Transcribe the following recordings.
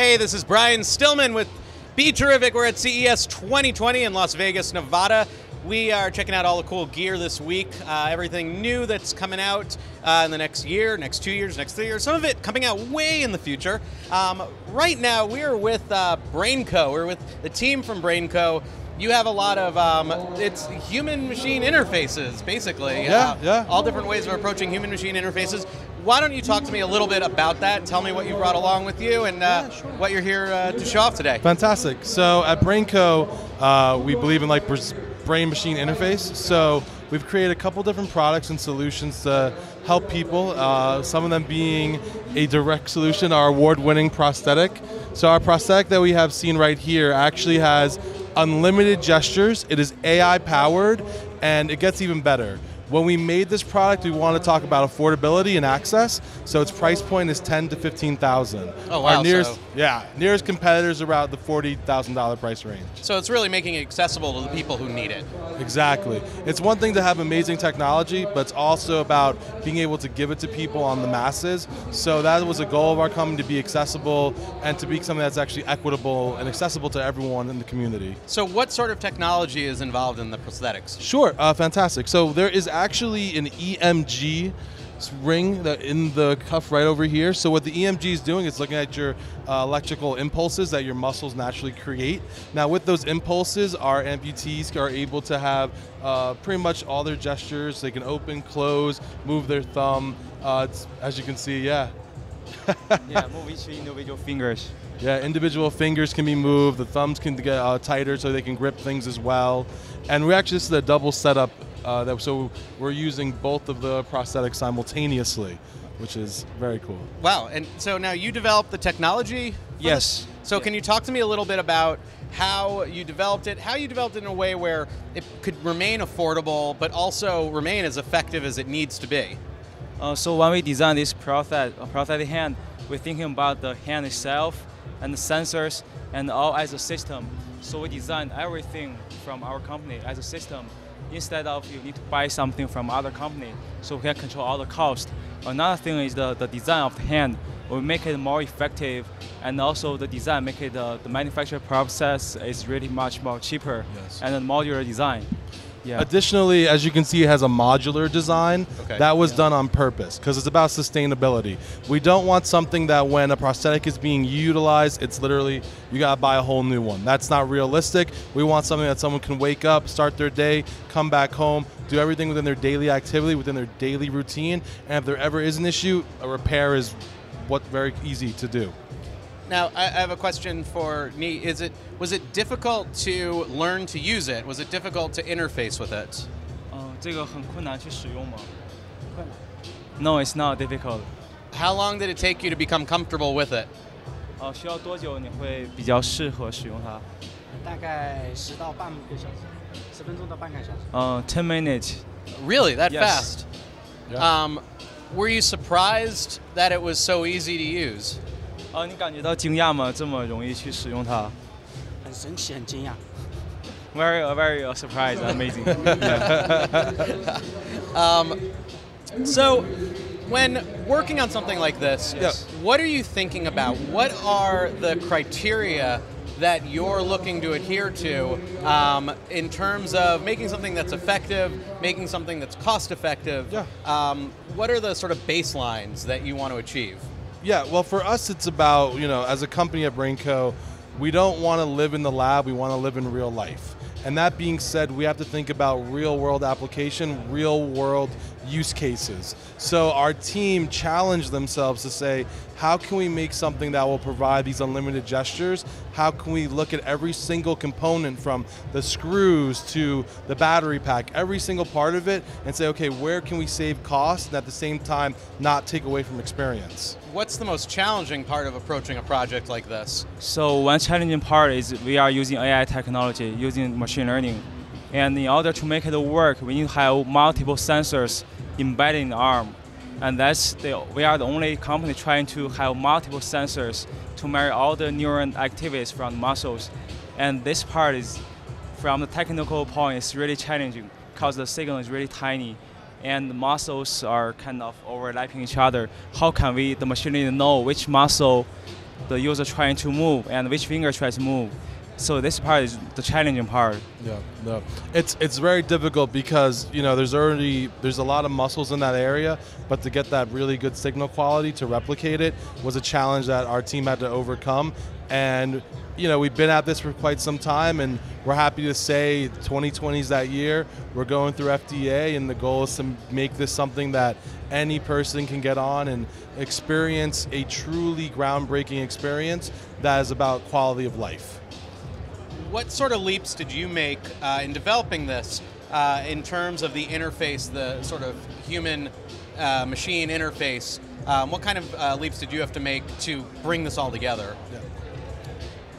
Hey, this is Brian Stillman with BeTerrific. We're at CES 2020 in Las Vegas, Nevada. We are checking out all the cool gear this week. Uh, everything new that's coming out uh, in the next year, next two years, next three years. Some of it coming out way in the future. Um, right now, we are with uh, BrainCo. We're with the team from BrainCo. You have a lot of um, it's human-machine interfaces, basically. Yeah, Uh, yeah. All different ways of approaching human-machine interfaces. Why don't you talk to me a little bit about that? Tell me what you brought along with you and uh, what you're here uh, to show off today. Fantastic. So at BrainCo, uh, we believe in like brain-machine interface. So we've created a couple different products and solutions to help people. Uh, some of them being a direct solution, our award-winning prosthetic. So our prosthetic that we have seen right here actually has unlimited gestures. It is AI-powered, and it gets even better. When we made this product, we want to talk about affordability and access. So its price point is ten to fifteen thousand. Oh, wow, Our nearest, so- yeah, nearest competitors around the forty thousand dollar price range. So it's really making it accessible to the people who need it. Exactly. It's one thing to have amazing technology, but it's also about being able to give it to people on the masses. So that was a goal of our company to be accessible and to be something that's actually equitable and accessible to everyone in the community. So what sort of technology is involved in the prosthetics? Sure, uh, fantastic. So there is actually an EMG ring that in the cuff right over here. So what the EMG is doing is looking at your uh, electrical impulses that your muscles naturally create. Now with those impulses, our amputees are able to have uh, pretty much all their gestures. They can open, close, move their thumb. Uh, as you can see, yeah. yeah, move each individual fingers. Yeah, individual fingers can be moved. The thumbs can get uh, tighter so they can grip things as well. And we actually this is a double setup. Uh, that, so we're using both of the prosthetics simultaneously, which is very cool. Wow, and so now you developed the technology? Yes. this? So can you talk to me a little bit about how you developed it, how you developed it in a way where it could remain affordable, but also remain as effective as it needs to be? Uh, so when we design this prosthetic, uh, prosthetic hand, we're thinking about the hand itself and the sensors and all as a system. So we design everything from our company as a system instead of you need to buy something from other company so we can control all the cost. Another thing is the, the design of the hand. We make it more effective and also the design make it uh, the manufacturing process is really much more cheaper Yes. and a modular design. Yeah. Additionally, as you can see, it has a modular design. Okay. That was done on purpose because it's about sustainability. We don't want something that when a prosthetic is being utilized, it's literally you gotta buy a whole new one. That's not realistic. We want something that someone can wake up, start their day, come back home, do everything within their daily activity, within their daily routine, and if there ever is an issue, a repair is what very easy to do. Now, I I have a question for Nee. Is it was it difficult to learn to use it? Was it difficult to interface with it? 呃，这个很困难去使用吗？No, it's not difficult. How long did it take you to become comfortable with it? 呃，需要多久你会比较适合使用它？大概十到半个小时，十分钟到半个小时。呃，ten minutes。 Really, that Yes. fast? Yeah. Um, were you surprised that it was so easy to use? 呃，你感觉到惊讶吗？这么容易去使用它很神奇，很惊讶。 ？Very, uh, very uh, surprised, amazing. yeah. Um, so, when working on something like this, Yes. what are you thinking about? What are the criteria that you're looking to adhere to um, in terms of making something that's effective, making something that's cost effective? Yeah. Um, what are the sort of baselines that you want to achieve? Yeah, well, for us, it's about, you know, as a company at BrainCo, we don't want to live in the lab, we want to live in real life. And that being said, we have to think about real world application, real world use cases. So our team challenged themselves to say, how can we make something that will provide these unlimited gestures? How can we look at every single component from the screws to the battery pack, every single part of it, and say, okay, where can we save costs and at the same time not take away from experience? What's the most challenging part of approaching a project like this? So one challenging part is we are using AI technology, using machine learning. And in order to make it work, we need to have multiple sensors embedded in the arm. And that's the, we are the only company trying to have multiple sensors to measure all the neuron activities from muscles. And this part is, from the technical point, is really challenging because the signal is really tiny and the muscles are kind of overlapping each other. How can we, the machine know which muscle the user trying to move and which finger tries to move. So this part is the challenging part. Yeah, no, it's it's very difficult because you know there's already there's a lot of muscles in that area, but to get that really good signal quality to replicate it was a challenge that our team had to overcome. And you know we've been at this for quite some time, and we're happy to say 2020 is that year. We're going through FDA, and the goal is to make this something that any person can get on and experience a truly groundbreaking experience that is about quality of life. What sort of leaps did you make uh, in developing this uh, in terms of the interface, the sort of human uh, machine interface? Um, what kind of uh, leaps did you have to make to bring this all together?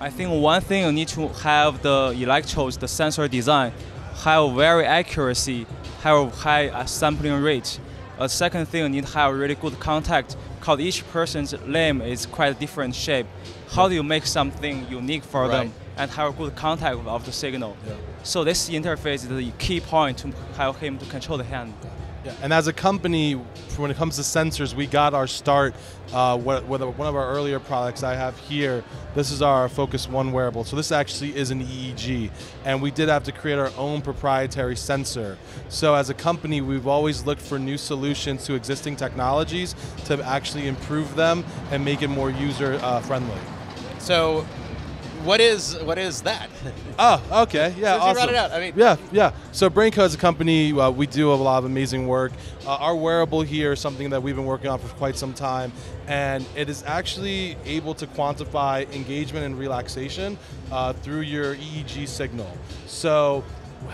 I think one thing you need to have the electrodes, the sensor design, have very accuracy, have high sampling rate. A second thing you need to have really good contact because each person's limb is quite different shape. How do you make something unique for Right. them and have good contact of the signal? Yeah. So this interface is the key point to help him to control the hand. Yeah, and as a company, when it comes to sensors, we got our start uh, with with one of our earlier products I have here. This is our Focus One wearable. So this actually is an EEG, and we did have to create our own proprietary sensor. So as a company, we've always looked for new solutions to existing technologies to actually improve them and make it more user uh, friendly. So, what is what is that? Oh, okay, yeah, Since you awesome. brought it out, I mean- yeah, yeah. So Brainco is a company, uh, we do a lot of amazing work. Uh, our wearable here is something that we've been working on for quite some time, and it is actually able to quantify engagement and relaxation uh, through your EEG signal. So.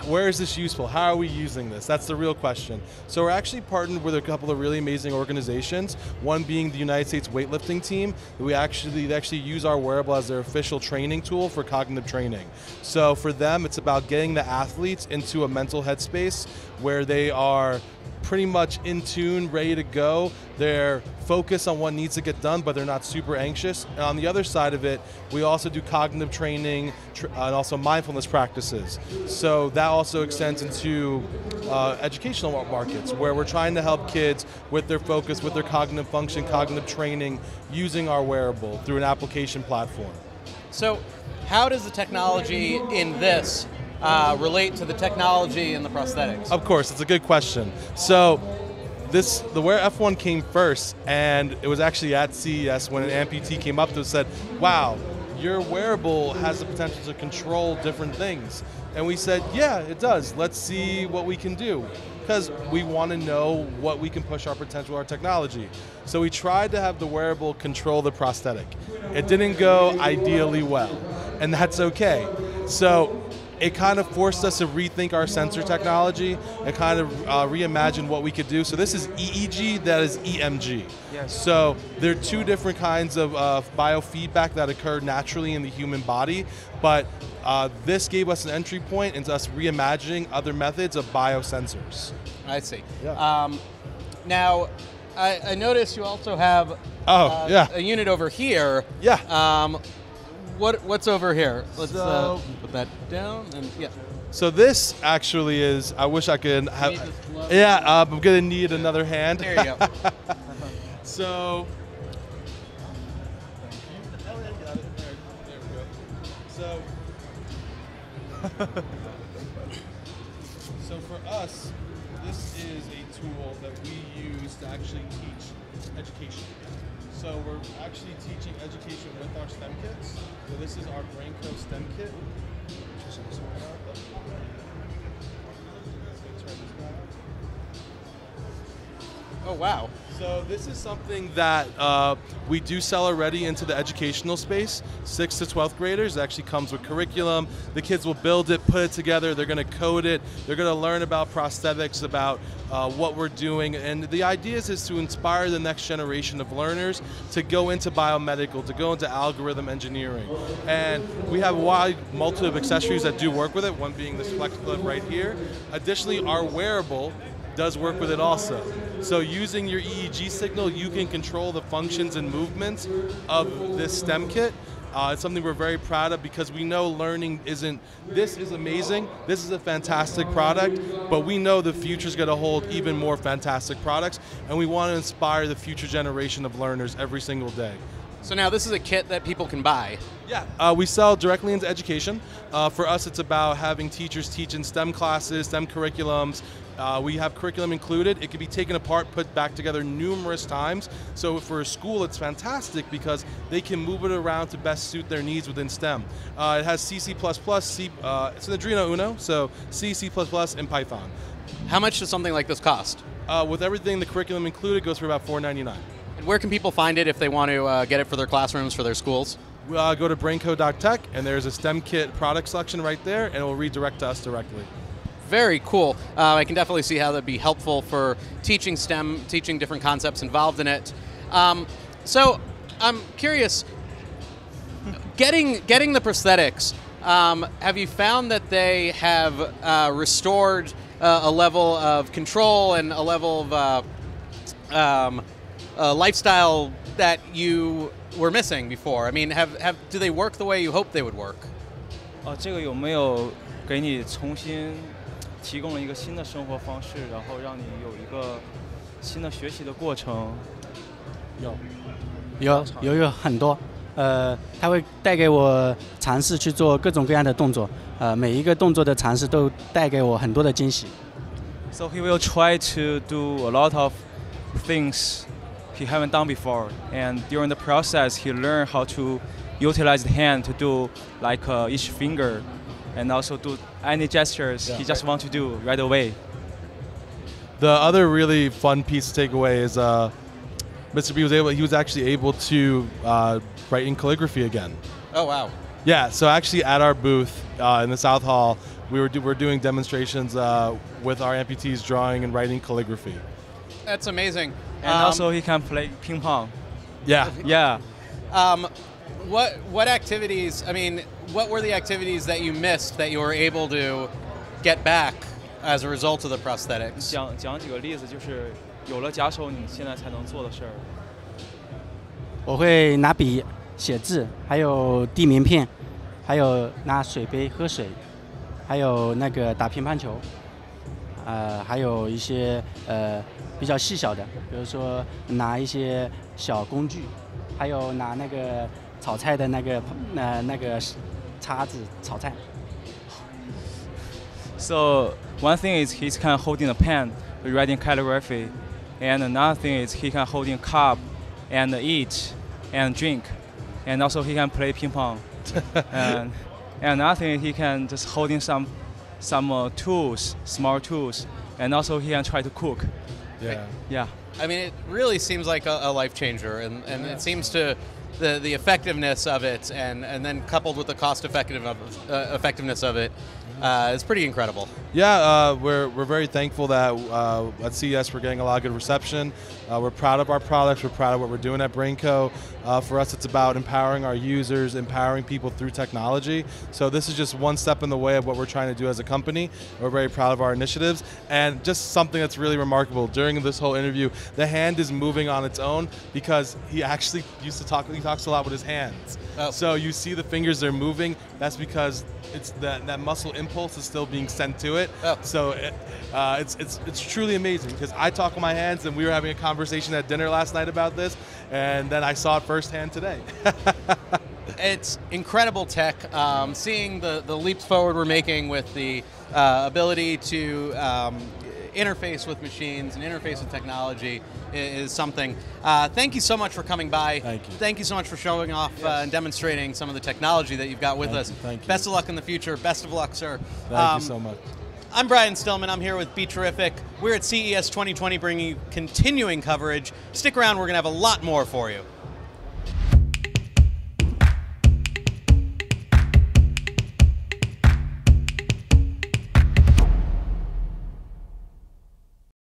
Where is this useful? How are we using this? That's the real question. So we're actually partnered with a couple of really amazing organizations. One being the United States weightlifting team. We actually they actually use our wearable as their official training tool for cognitive training. So for them, it's about getting the athletes into a mental headspace where they are pretty much in tune, ready to go. They're focused on what needs to get done, but they're not super anxious. And on the other side of it, we also do cognitive training tr- and also mindfulness practices. So that also extends into uh, educational markets where we're trying to help kids with their focus, with their cognitive function, cognitive training, using our wearable through an application platform. So, how does the technology in this uh, relate to the technology and the prosthetics? Of course, it's a good question. So, this the Wear F1 came first, and it was actually at CES when an amputee came up to us and said, "Wow, your wearable has the potential to control different things." And we said, "Yeah, it does. Let's see what we can do." Because we want to know what we can push our potential, our technology. So we tried to have the wearable control the prosthetic. It didn't go ideally well, and that's okay. So it kind of forced us to rethink our sensor technology and kind of uh, reimagine what we could do. So this is EEG, that is EMG. Yes. So there are two different kinds of uh, biofeedback that occur naturally in the human body, but uh, this gave us an entry point into us reimagining other methods of biosensors. I see. Yeah. Um, now, I, I noticed you also have Oh, uh, yeah. a unit over here. Yeah. Um, what what's over here? Let's uh, put that down and yeah. So this actually is. I wish I could have. Yeah, uh, I'm gonna need another hand. There you go. So. So. so for us, this is a tool that we use to actually teach education. So we're actually teaching education with our STEM kits. So this is our BrainCo STEM kit. Oh wow. So this is something that uh, we do sell already into the educational space. Sixth to twelfth graders it actually comes with curriculum. The kids will build it, put it together. They're going to code it. They're going to learn about prosthetics, about uh, what we're doing, and the idea is, is to inspire the next generation of learners to go into biomedical, to go into algorithm engineering. And we have a wide multitude of accessories that do work with it. One being this flex clip right here. Additionally, our wearable does work with it also. So using your EEG signal, you can control the functions and movements of this STEM kit. Uh, it's something we're very proud of because we know learning isn't. This is amazing. This is a fantastic product, but we know the future is going to hold even more fantastic products, and we want to inspire the future generation of learners every single day. So now this is a kit that people can buy. Yeah, uh, we sell directly into education. Uh, for us, it's about having teachers teach in STEM classes, STEM curriculums. Uh, we have curriculum included. It can be taken apart, put back together numerous times. So for a school, it's fantastic because they can move it around to best suit their needs within STEM. Uh, it has C, C++, uh, it's an Arduino Uno, so C, C++, and Python. How much does something like this cost? Uh, with everything, the curriculum included, goes for about $4.99. And where can people find it if they want to uh, get it for their classrooms, for their schools? Uh, go to brainco.tech, and there's a STEM kit product selection right there, and it will redirect to us directly Very cool. Uh, I can definitely see how that'd be helpful for teaching STEM, teaching different concepts involved in it. Um, so I'm curious, getting getting the prosthetics. Um, have you found that they have uh, restored uh, a level of control and a level of uh, um, uh, lifestyle that you were missing before? I mean, have, have do they work the way you hoped they would work? 哦，这个有没有给你重新 提供了一个新的生活方式，然后让你有一个新的学习的过程？有，有有有很多，呃，它会带给我尝试去做各种各样的动作，呃，每一个动作的尝试都带给我很多的惊喜。So he will try to do a lot of things he haven't done before, and during the process, he learned how to utilize the hand to do like uh, each finger, and also do any gestures he just want to do right away. The other really fun piece to take away is uh, Mr. B was able. He was actually able to uh, write in calligraphy again. Oh wow. Yeah. So actually, at our booth uh, in the South Hall, we were do, we're doing demonstrations uh, with our amputees drawing and writing calligraphy. That's amazing. And Um, also he can play ping pong. Yeah. Yeah. Um, what what activities? I mean, what were the activities that you missed that you were able to get back as a result of the prosthetics? 讲讲几个例子，就是有了假手，你现在才能做的事儿。我会拿笔写字，还有递名片，还有拿水杯喝水，还有那个打乒乓球，呃，还有一些呃比较细小的，比如说拿一些小工具，还有拿那个炒菜的那个呃那个叉子炒菜。 So one thing is he's kind of holding a pen, writing calligraphy, and another thing is he can holding a cup and eat and drink, and also he can play ping pong. and, and another thing he can just holding some some uh, tools, small tools, and also he can try to cook. Yeah. Yeah. I mean, it really seems like a, a life changer, and, and it seems to the the effectiveness of it, and, and then coupled with the cost effective of, uh, effectiveness of it, uh, is pretty incredible. Yeah, uh, we're, we're very thankful that uh, at CES we're getting a lot of good reception. Uh, we're proud of our products. We're proud of what we're doing at Brainco. Uh, for us, it's about empowering our users, empowering people through technology. So this is just one step in the way of what we're trying to do as a company. We're very proud of our initiatives, and just something that's really remarkable during this whole interview. The hand is moving on its own because he actually used to talk. He talks a lot with his hands. Oh. So you see the fingers they're moving. That's because it's that that muscle impulse is still being sent to it. Oh. So it, uh, it's it's it's truly amazing because I talk with my hands, and we were having a conversation at dinner last night about this, and then I saw it firsthand today. It's incredible tech. Um, seeing the, the leaps forward we're making with the uh, ability to um, interface with machines and interface with technology is something. Uh, thank you so much for coming by. Thank you. Thank you so much for showing off uh, and demonstrating some of the technology that you've got with Thank us. you, thank you. Best of luck in the future. Best of luck, sir. Thank Um, you so much. I'm Brian Stillman. I'm here with BeTerrific. We're at CES 2020 bringing you continuing coverage. Stick around, we're going to have a lot more for you.